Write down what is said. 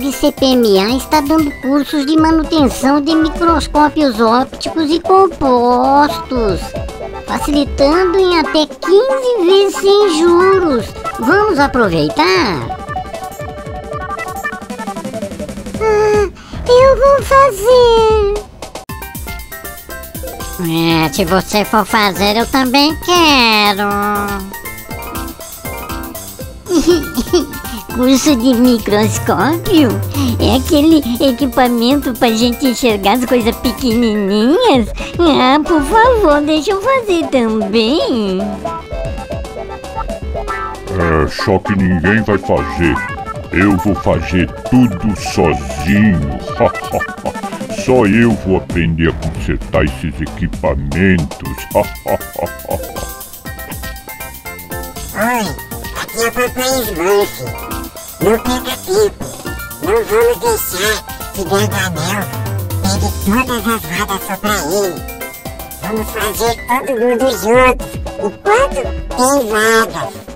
CPMA está dando cursos de manutenção de microscópios ópticos e compostos, facilitando em até 15 vezes sem juros. Vamos aproveitar? Ah, eu vou fazer. É, se você for fazer, eu também quero. Curso de microscópio? É aquele equipamento pra gente enxergar as coisas pequenininhas? Ah, por favor, deixa eu fazer também. É, só que ninguém vai fazer. Eu vou fazer tudo sozinho. Só eu vou aprender a consertar esses equipamentos. Oi, aqui é Papai Smurf. Não perca tempo. Não vamos deixar que Gargamel pegue todas as vagas só pra ele. Vamos fazer todo mundo junto, enquanto tem vagas.